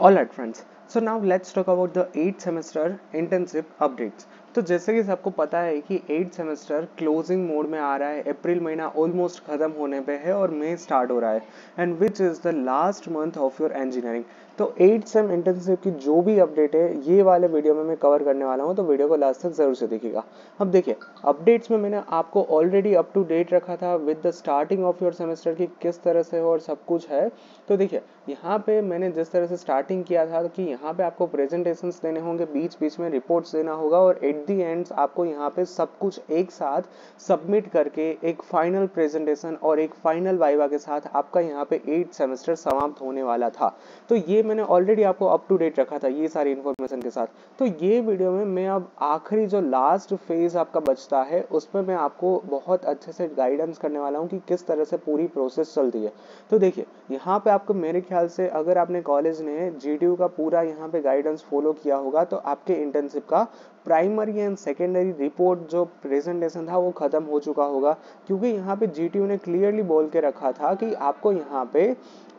Alright friends, so now let's talk about the 8th semester intensive updates. तो जैसे कि सबको पता है कि एट सेमेस्टर क्लोजिंग मोड में आ रहा है। अप्रैल महीना ऑलमोस्ट खत्म होने पे है और मई स्टार्ट हो रहा है। And which is the last month of your engineering तो एट सेम इंटर्नशिप की जो भी अपडेट है, ये वाले वीडियो में मैं कवर करने वाला हूँ तो वीडियो को लास्ट तक ज़रूर से देखिएगा। अब देखिए अपडेट्स में मैंने आपको ऑलरेडी अप टू डेट रखा था with the starting of your semester की किस तरह से हो और सब कुछ है। तो देखिए, यहाँ पे मैंने जिस तरह से स्टार्टिंग किया था कि यहाँ पे आपको प्रेजेंटेशन देने होंगे बीच बीच में रिपोर्ट्स देना होगा और एट दी एंड आपको यहाँ पे सब कुछ एक साथ सबमिट करके एक फाइनल प्रेजेंटेशन और एक फाइनल वाइवा के साथ आपका यहाँ पे एट सेमेस्टर समाप्त होने वाला था। तो ये मैंने ऑलरेडी आपको अप टू डेट रखा था ये सारी इन्फॉर्मेशन के साथ। तो ये वीडियो में मैं अब आखिरी जो लास्ट फ़ेज़ आपका बचता है, उसमें मैं आपको बहुत अच्छे से गाइडेंस करने वाला हूँ कि किस तरह से पूरी प्रोसेस चलती है। तो देखिए, यहाँ पे आपको मेरे ख्याल से अगर आपने कॉलेज ने जी का पूरा यहाँ पे गाइडेंस फॉलो किया होगा तो आपके इंटर्नशिप का प्राइमरी एंड सेकेंडरी रिपोर्ट जो प्रेजेंटेशन था वो खत्म हो चुका होगा। क्योंकि यहाँ पे जी ने क्लियरली बोल के रखा था कि आपको यहाँ पे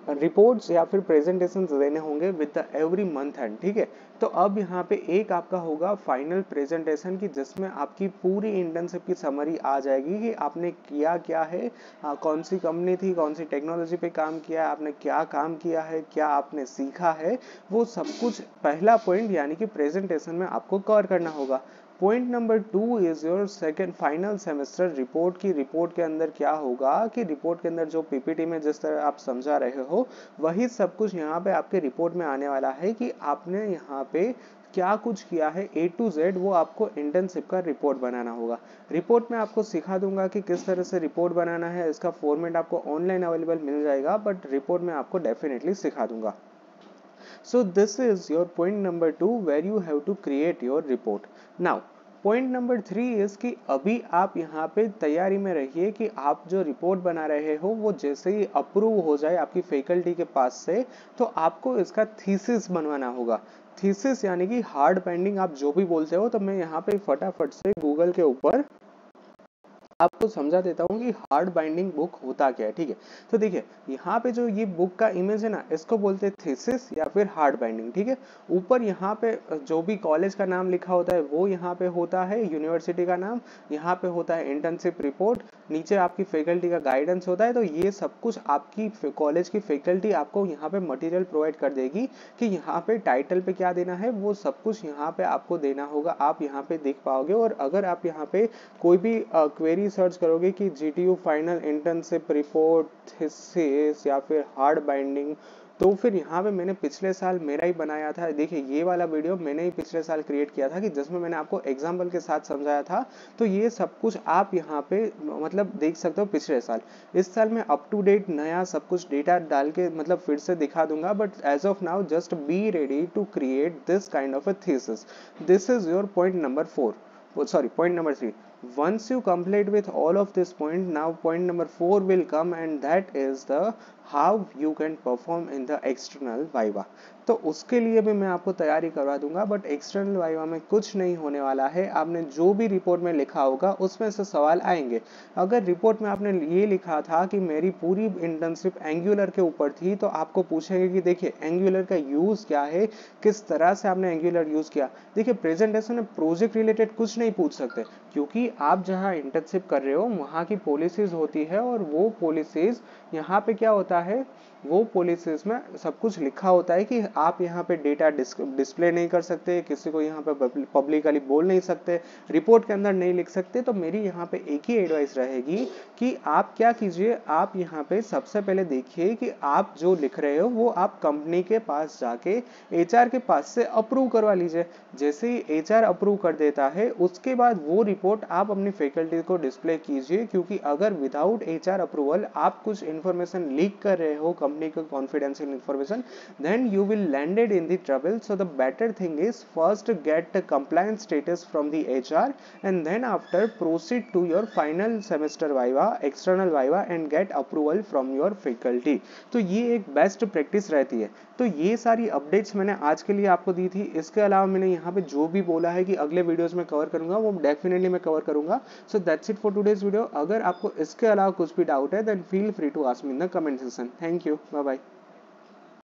रिपोर्ट्स या फिर प्रेजेंटेशन देने होंगे with the every month and ठीक है? तो अब यहाँ पे एक आपका होगा फाइनल प्रेजेंटेशन की जिसमें आपकी पूरी इंटर्नशिप की समरी आ जाएगी कि आपने किया क्या है आ, कौन सी कंपनी थी कौन सी टेक्नोलॉजी पे काम किया है आपने क्या काम किया है क्या आपने सीखा है वो सब कुछ पहला पॉइंट यानी कि प्रेजेंटेशन में आपको कवर करना होगा। Point number two is your second final semester report की रिपोर्ट के अंदर क्या होगा कि रिपोर्ट के अंदर जो पीपीटी में जिस तरह आप समझा रहे हो, वही सब कुछ यहाँ पे आपके रिपोर्ट में आने वाला है कि आपने यहाँ पे क्या कुछ किया है ए टू जेड वो आपको इंटर्नशिप का रिपोर्ट बनाना होगा। रिपोर्ट में आपको सिखा दूँगा कि किस तरह से रिपोर्ट बनाना है, इसका फॉर्मेट आपको ऑनलाइन अवेलेबल मिल जाएगा बट रिपोर्ट में आपको डेफिनेटली सिखा दूँगा। So this is your point number two, where you have to create your report now point number three is कि अभी आप यहाँ पे तैयारी में रहिए कि आप जो रिपोर्ट बना रहे हो, वो जैसे ही अप्रूव हो जाए आपकी फैकल्टी के पास से तो आपको इसका थीसिस बनवाना होगा। थीसिस यानी कि हार्ड पेंडिंग आप जो भी बोलते हो तो मैं यहाँ पे फटाफट से गूगल के ऊपर आपको समझा देता हूँ कि हार्ड बाइंडिंग बुक होता क्या है, ठीक है? तो देखिए, यहाँ पे जो ये बुक का इमेज है ना, इसको बोलते हैं थीसिस या फिर हार्ड बाइंडिंग ठीक है? ऊपर यहाँ पे जो भी कॉलेज का नाम लिखा होता है, वो यहाँ पे होता है यूनिवर्सिटी का नाम, यहाँ पे होता है इंटर्नशिप रिपोर्ट नीचे आपकी फैकल्टी का गाइडेंस होता है तो ये सब कुछ आपकी कॉलेज की फैकल्टी आपको यहाँ पे मटेरियल प्रोवाइड कर देगी कि यहाँ पे टाइटल पे क्या देना है, वो सब कुछ यहाँ पे आपको देना होगा, आप यहाँ पे देख पाओगे और अगर आप यहाँ पे कोई भी क्वेरी सर्च करोगे कि G T U final internship report हिस्सेस या फिर हार्ड बाइंडिंग तो फिर यहाँ पे मैंने पिछले साल मेरा ही बनाया था। देखिए, ये वाला वीडियो मैंने ही पिछले साल क्रिएट किया था कि जिसमें मैंने आपको एग्ज़ाम्पल के साथ समझाया था। तो ये सब कुछ आप यहाँ पे मतलब देख सकते हो पिछले साल। इस साल मैं अप टू डेट नया सब कुछ डेटा डाल के मतलब फिर से दिखा दूँगा but as of now just be ready to create this kind of a thesis this is your point number four sorry point number three. Once you complete with all of this point now point number four will come and that is the how you can perform in the external viva तो उसके लिए भी मैं आपको तैयारी करवा दूँगा but external viva में कुछ नहीं होने वाला है। आपने जो भी रिपोर्ट में लिखा होगा, उसमें से सवाल आएँगे। अगर रिपोर्ट में आपने ये लिखा था कि मेरी पूरी इंटर्नशिप एंगुलर के ऊपर थी तो आपको पूछेंगे कि देखिए एंगुलर का यूज़ क्या है? किस तरह से आपने एंगुलर यूज़ किया? देखिए प्रेजेंटेशन में प्रोजेक्ट रिलेटेड कुछ नहीं पूछ सकते, क्योंकि आप जहाँ इंटर्नशिप कर रहे हो, वहाँ की पॉलिसीज़ होती है और वो पॉलिसीज़ यहाँ पे क्या होता है वो पॉलिसीज़ में सब कुछ लिखा होता है कि आप यहाँ पे डेटा डिस्प्ले नहीं कर सकते, किसी को यहाँ पे पब्लिकली बोल नहीं सकते रिपोर्ट के अंदर नहीं लिख सकते तो मेरी यहाँ पे एक ही एडवाइस रहेगी कि आप क्या कीजिए, आप यहाँ पे सबसे पहले देखिए कि आप जो लिख रहे हो, वो आप कंपनी के पास जाके एचआर के पास से अप्रूव करवा लीजिए। जैसे ही एच अप्रूव कर देता है, उसके बाद वो रिपोर्ट आप अपनी फैकल्टी को डिस्प्ले कीजिए, क्योंकि अगर विदाउट एचआर अप्रूवल आप कुछ इन्फॉर्मेशन लीक कर रहे हो कंपनी का confidential information then you will landed in the trouble so the better thing is first get compliance status from the HR and then after proceed to your final semester viva external viva and get approval from your faculty तो ये एक best practice रहती है। तो ये सारी updates मैंने आज के लिए आपको दी थी। इसके अलावा मैंने यहाँ पे जो भी बोला है कि अगले वीडियोस में कवर करूँगा, वो डेफिनेटली मैं कवर करूँगा। So that's it for today's video अगर आपको इसके अलावा कुछ भी डाउट है then feel free to ask me in the comments thank you. Bye bye